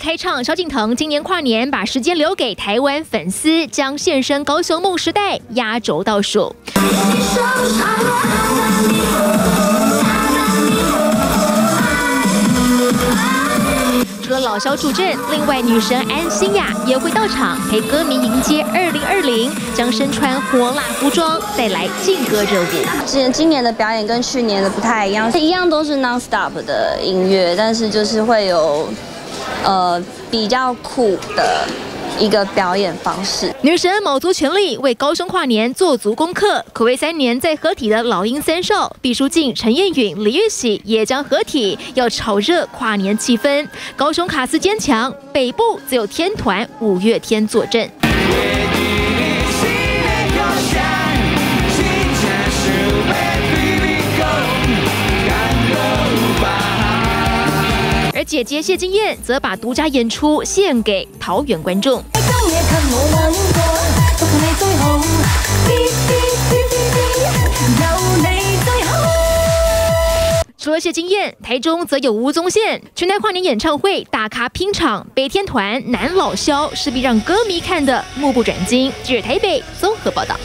开唱萧敬腾今年跨年把时间留给台湾粉丝，将现身高雄梦时代压轴倒数。除了老萧助阵，另外女神安心亚也会到场陪歌迷迎接二零二零，将身穿火辣服装带来劲歌热舞。今今年的表演跟去年的不太一样，一样都是 non stop 的音乐，但是就是会有呃比较酷的。一个表演方式，女神卯足全力为高雄跨年做足功课，可谓三年再合体的老鹰三少毕书尽、陈彦允、李玉玺也将合体，要炒热跨年气氛。高雄卡斯坚强，北部则有天团五月天坐镇。而姐姐谢金燕则把独家演出献给桃园观众。除了谢金燕，台中则有吴宗宪全台跨年演唱会大咖拼场，北天团男老萧势必让歌迷看得目不转睛。记者台北综合报道。